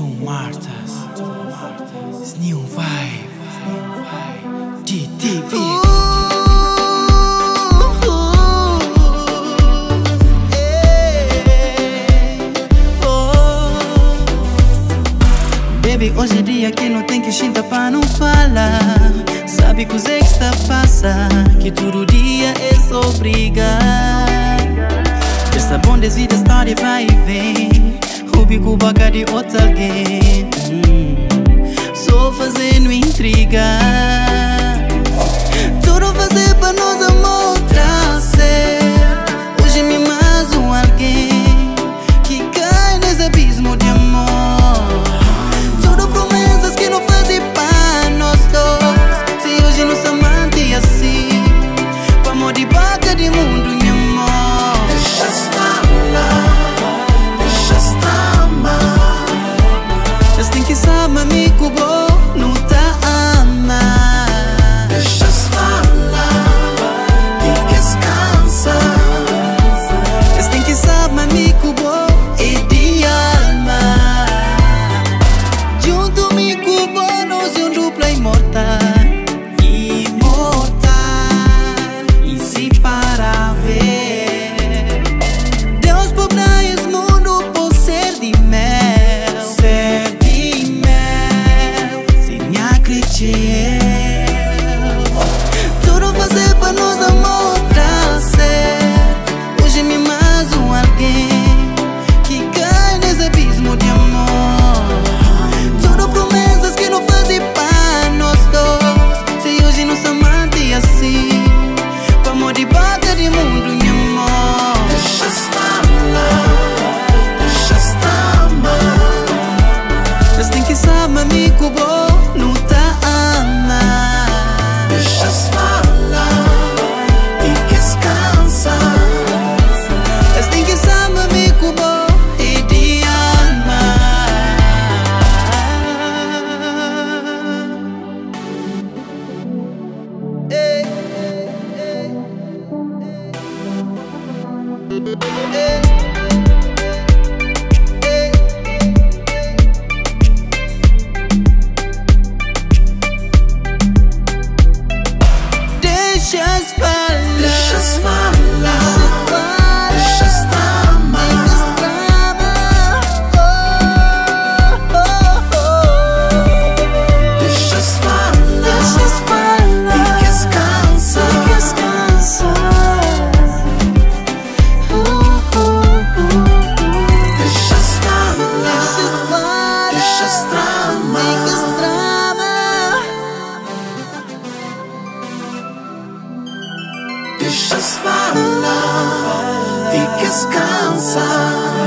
Są Martas Z New Vibe GTV Baby, hoje é dia que não tem que xinta pra não falar. Sabe que os extra passa Que todo dia é só brigar. Essa bom desvida história vai e vem pico baga de outra alguém. Hum. Só fazendo intriga. kubur Hey. deixas falar, fiques cansado.